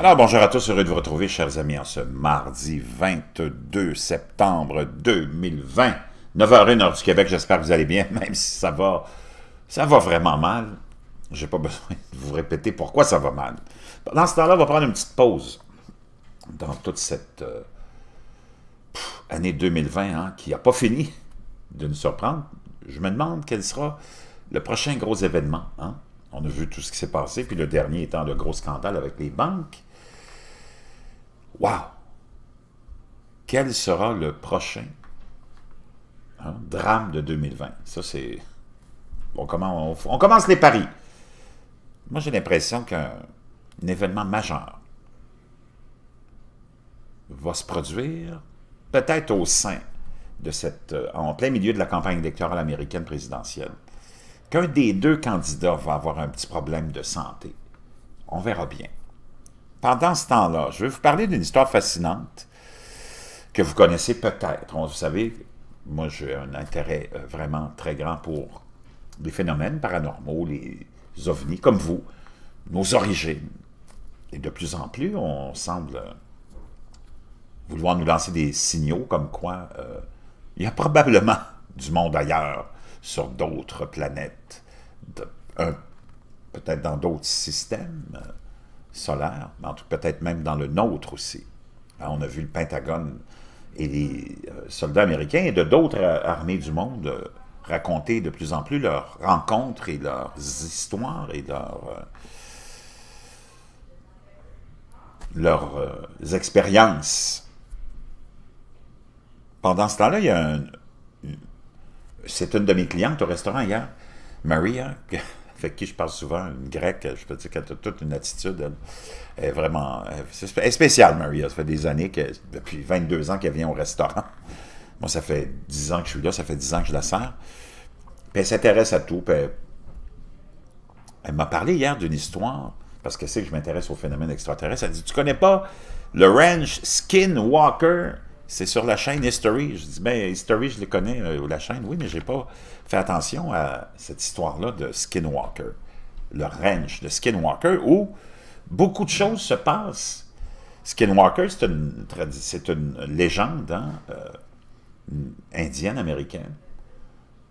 Alors, bonjour à tous, heureux de vous retrouver, chers amis, en ce mardi 22 septembre 2020, 9h01 heure du Québec, j'espère que vous allez bien, même si ça va, vraiment mal. J'ai pas besoin de vous répéter pourquoi ça va mal. Pendant ce temps-là, on va prendre une petite pause dans toute cette euh, année 2020 hein, qui n'a pas fini de nous surprendre. Je me demande quel sera le prochain gros événement. Hein? On a vu tout ce qui s'est passé, puis le dernier étant le gros scandale avec les banques. Wow! Quel sera le prochain hein, drame de 2020? Ça, c'est... On, commence les paris. Moi, j'ai l'impression qu'un événement majeur va se produire peut-être au sein de cette... Euh, en plein milieu de la campagne électorale américaine présidentielle qu'un des deux candidats va avoir un petit problème de santé. On verra bien. Pendant ce temps-là, je vais vous parler d'une histoire fascinante que vous connaissez peut-être. Vous savez, moi j'ai un intérêt euh, vraiment très grand pour les phénomènes paranormaux, les ovnis, comme vous, nos origines. Et de plus en plus, on semble vouloir nous lancer des signaux comme quoi euh, il y a probablement du monde ailleurs sur d'autres planètes, peut-être dans d'autres systèmes euh, solaires, mais peut-être même dans le nôtre aussi. On a vu le Pentagone et les euh, soldats américains et de d'autres euh, armées du monde raconter de plus en plus leurs rencontres et leurs histoires et leurs, leurs expériences. Pendant ce temps-là, il y a un, c'est une de mes clientes au restaurant hier, Maria, avec qui je parle souvent, une grecque, je peux dire qu'elle a toute une attitude, elle, est vraiment, elle est spéciale, Maria, ça fait des années, que, depuis 22 ans qu'elle vient au restaurant. Moi, ça fait 10 ans que je suis là, ça fait 10 ans que je la sers. Puis elle s'intéresse à tout, elle, elle m'a parlé hier d'une histoire, parce qu'elle sait que je m'intéresse au phénomène extraterrestre, elle dit, tu connais pas le ranch Skinwalker c'est sur la chaîne History. Je dis, ben, History, je les connais, euh, la chaîne, oui, mais je n'ai pas fait attention à cette histoire-là de Skinwalker, le ranch de Skinwalker, où beaucoup de choses se passent. Skinwalker, c'est une, une, légende hein, euh, indienne, américaine,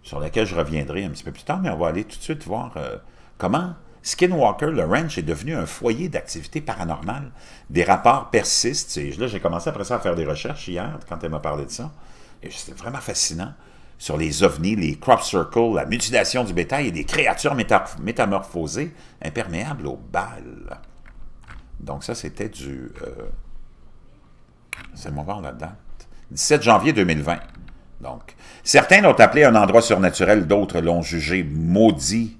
sur laquelle je reviendrai un petit peu plus tard, mais on va aller tout de suite voir euh, comment Skinwalker, le ranch, est devenu un foyer d'activité paranormale. Des rapports persistent. Là, j'ai commencé après ça à faire des recherches hier, quand elle m'a parlé de ça. C'était vraiment fascinant. Sur les ovnis, les crop circles, la mutilation du bétail et des créatures métamorphosées imperméables aux balles. Donc ça, c'était du... Euh, c'est moi voir la date. 17 janvier 2020. Donc, certains l'ont appelé un endroit surnaturel, d'autres l'ont jugé maudit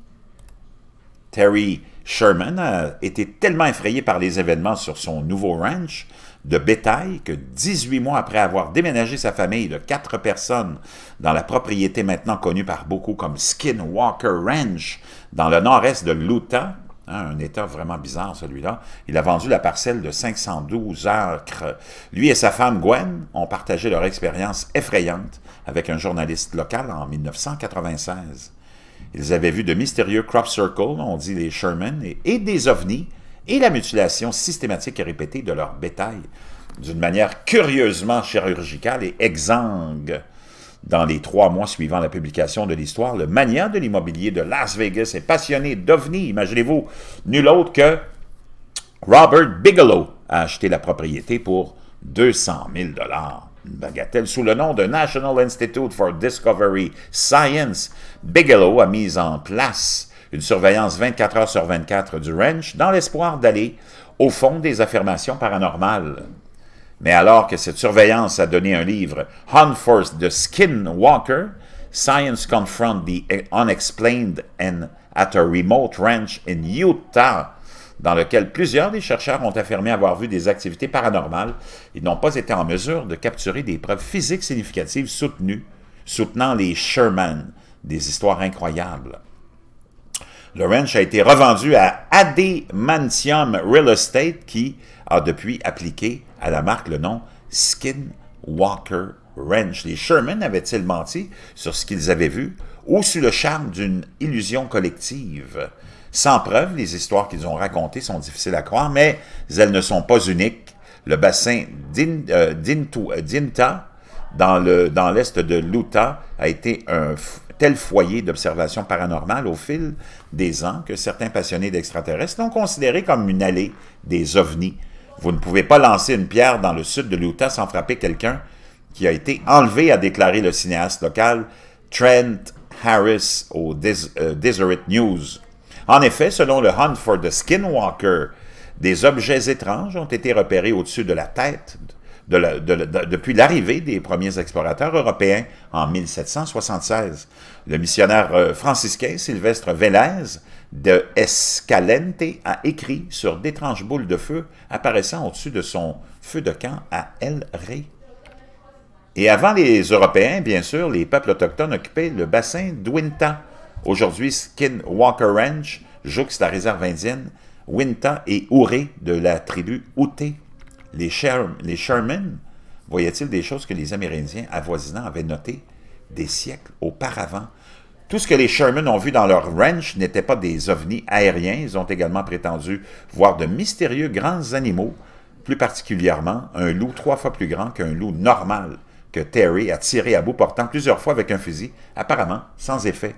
Terry Sherman a été tellement effrayé par les événements sur son nouveau ranch de bétail que 18 mois après avoir déménagé sa famille de quatre personnes dans la propriété maintenant connue par beaucoup comme Skinwalker Ranch dans le nord-est de l'Utah, hein, un état vraiment bizarre celui-là, il a vendu la parcelle de 512 acres. Lui et sa femme Gwen ont partagé leur expérience effrayante avec un journaliste local en 1996. Ils avaient vu de mystérieux crop circles, on dit les Sherman, et, des ovnis, et la mutilation systématique et répétée de leur bétail, d'une manière curieusement chirurgicale et exsangue. Dans les trois mois suivant la publication de l'histoire, le mania de l'immobilier de Las Vegas est passionné d'ovnis. Imaginez-vous, nul autre que Robert Bigelow a acheté la propriété pour 200 000 bagatelle sous le nom de National Institute for Discovery Science, Bigelow a mis en place une surveillance 24 heures sur 24 du ranch dans l'espoir d'aller au fond des affirmations paranormales. Mais alors que cette surveillance a donné un livre, Hunt for the Skinwalker, Science Confront the Unexplained and at a Remote Ranch in Utah, dans lequel plusieurs des chercheurs ont affirmé avoir vu des activités paranormales ils n'ont pas été en mesure de capturer des preuves physiques significatives soutenues, soutenant les Sherman, des histoires incroyables. Le ranch a été revendu à Adamantium Real Estate qui a depuis appliqué à la marque le nom Skinwalker Ranch. Les Sherman avaient-ils menti sur ce qu'ils avaient vu ou sous le charme d'une illusion collective? Sans preuve. Les histoires qu'ils ont racontées sont difficiles à croire, mais elles ne sont pas uniques. Le bassin euh, d'Inta, dans l'est de l'Utah, a été un tel foyer d'observation paranormale au fil des ans que certains passionnés d'extraterrestres l'ont considéré comme une allée des ovnis. Vous ne pouvez pas lancer une pierre dans le sud de l'Utah sans frapper quelqu'un qui a été enlevé, a déclaré le cinéaste local Trent Harris au euh, Deseret News. En effet, selon le Hunt for the Skinwalker, des objets étranges ont été repérés au-dessus de la tête depuis l'arrivée des premiers explorateurs européens en 1776. Le missionnaire euh, franciscain Sylvestre Vélez de Escalente a écrit sur d'étranges boules de feu apparaissant au-dessus de son feu de camp à El Rey. Et avant les Européens, bien sûr, les peuples autochtones occupaient le bassin d'Winta, aujourd'hui Skinwalker Ranch, jouxte la réserve indienne, Winta et Ouré de la tribu Ute. Les, les Sherman voyaient-ils des choses que les Amérindiens avoisinants avaient notées des siècles auparavant? Tout ce que les Sherman ont vu dans leur ranch n'était pas des ovnis aériens. Ils ont également prétendu voir de mystérieux grands animaux, plus particulièrement un loup trois fois plus grand qu'un loup normal que Terry a tiré à bout portant plusieurs fois avec un fusil, apparemment sans effet.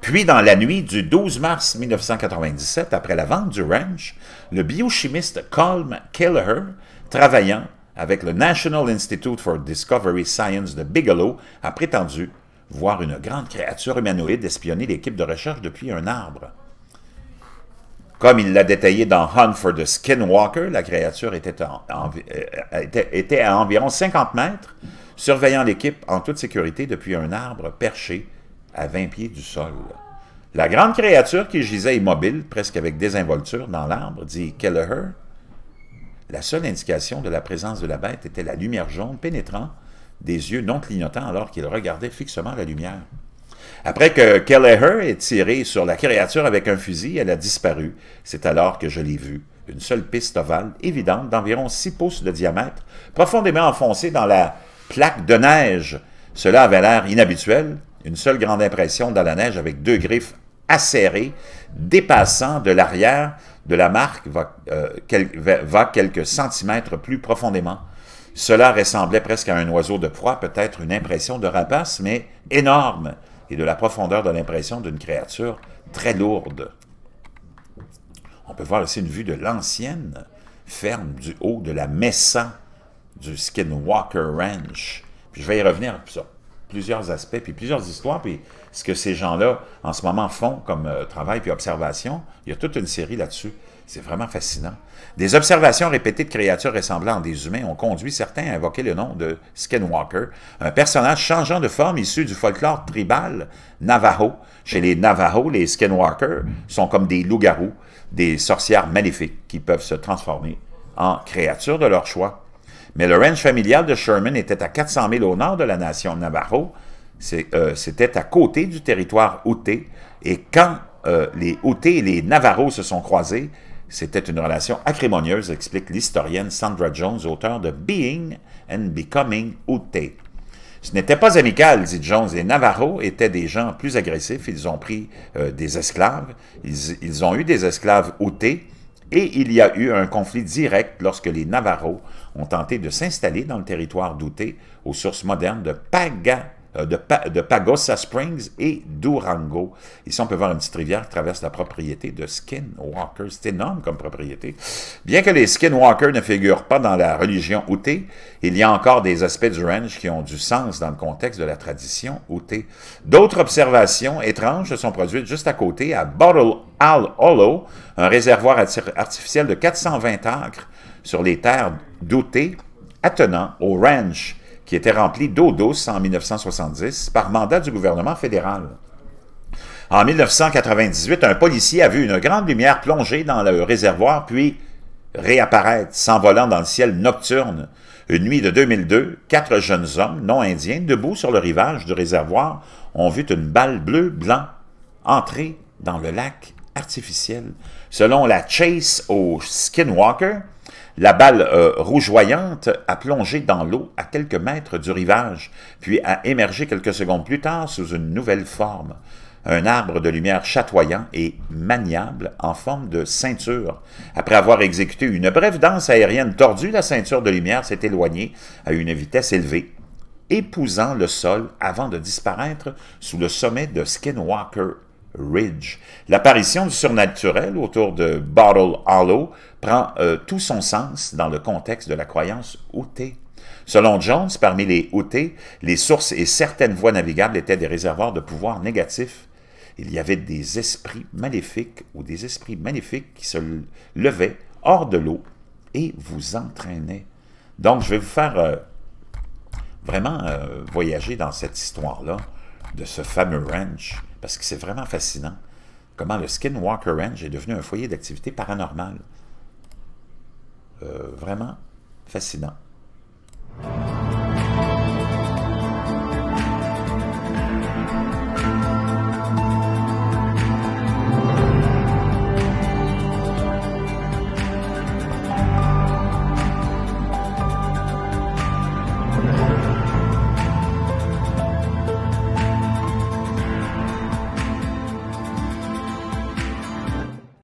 Puis, dans la nuit du 12 mars 1997, après la vente du ranch, le biochimiste Colm Kelleher, travaillant avec le National Institute for Discovery Science de Bigelow, a prétendu voir une grande créature humanoïde espionner l'équipe de recherche depuis un arbre. Comme il l'a détaillé dans Hunt for the Skinwalker, la créature était, euh, était à environ 50 mètres, surveillant l'équipe en toute sécurité depuis un arbre perché à 20 pieds du sol. La grande créature qui gisait immobile, presque avec désinvolture, dans l'arbre, dit Kelleher. La seule indication de la présence de la bête était la lumière jaune pénétrant des yeux non clignotants alors qu'il regardait fixement la lumière. Après que Kelleher ait tiré sur la créature avec un fusil, elle a disparu. C'est alors que je l'ai vue. Une seule piste ovale, évidente, d'environ 6 pouces de diamètre, profondément enfoncée dans la plaque de neige. Cela avait l'air inhabituel, une seule grande impression dans la neige avec deux griffes acérées, dépassant de l'arrière de la marque va, euh, va, quelques centimètres plus profondément. Cela ressemblait presque à un oiseau de proie, peut-être une impression de rapace, mais énorme, et de la profondeur de l'impression d'une créature très lourde. On peut voir aussi une vue de l'ancienne ferme du haut de la Mesa du Skinwalker Ranch. Je vais y revenir plusieurs aspects, puis plusieurs histoires, puis ce que ces gens-là, en ce moment, font comme euh, travail puis observation. Il y a toute une série là-dessus. C'est vraiment fascinant. Des observations répétées de créatures ressemblant à des humains ont conduit certains à invoquer le nom de Skinwalker, un personnage changeant de forme issu du folklore tribal Navajo. Chez les Navajo, les Skinwalkers sont comme des loups-garous, des sorcières maléfiques qui peuvent se transformer en créatures de leur choix. Mais le ranch familial de Sherman était à 400 000 au nord de la nation Navajo. Euh, c'était à côté du territoire Ute. Et quand euh, les Ute et les Navarros se sont croisés, c'était une relation acrimonieuse, explique l'historienne Sandra Jones, auteur de Being and Becoming Ute. Ce n'était pas amical, dit Jones. Les Navarros étaient des gens plus agressifs. Ils ont pris euh, des esclaves. Ils, ont eu des esclaves Ute et il y a eu un conflit direct lorsque les Navarros ont tenté de s'installer dans le territoire douté aux sources modernes de Paga euh, de, Pagosa Springs et Durango. Ici, on peut voir une petite rivière qui traverse la propriété de Skinwalker. C'est énorme comme propriété. Bien que les Skinwalkers ne figurent pas dans la religion Ute, il y a encore des aspects du ranch qui ont du sens dans le contexte de la tradition Ute. D'autres observations étranges se sont produites juste à côté, à Bottle Al Hollow, un réservoir artificiel de 420 acres sur les terres d'Ute attenant au ranch qui était rempli d'eau douce en 1970 par mandat du gouvernement fédéral. En 1998, un policier a vu une grande lumière plonger dans le réservoir, puis réapparaître, s'envolant dans le ciel nocturne. Une nuit de 2002, quatre jeunes hommes non indiens, debout sur le rivage du réservoir, ont vu une balle bleu-blanc entrer dans le lac artificiel. Selon la Chase au Skinwalker, la balle euh, rougeoyante a plongé dans l'eau à quelques mètres du rivage, puis a émergé quelques secondes plus tard sous une nouvelle forme. un arbre de lumière chatoyant et maniable en forme de ceinture. Après avoir exécuté une brève danse aérienne tordue, la ceinture de lumière s'est éloignée à une vitesse élevée, épousant le sol avant de disparaître sous le sommet de Skinwalker L'apparition du surnaturel autour de Bottle Hollow prend euh, tout son sens dans le contexte de la croyance outée. Selon Jones, parmi les outés, les sources et certaines voies navigables étaient des réservoirs de pouvoir négatifs. Il y avait des esprits maléfiques ou des esprits magnifiques qui se levaient hors de l'eau et vous entraînaient. Donc, je vais vous faire euh, vraiment euh, voyager dans cette histoire-là de ce fameux ranch parce que c'est vraiment fascinant comment le Skinwalker Ranch est devenu un foyer d'activité paranormale. Euh, vraiment fascinant.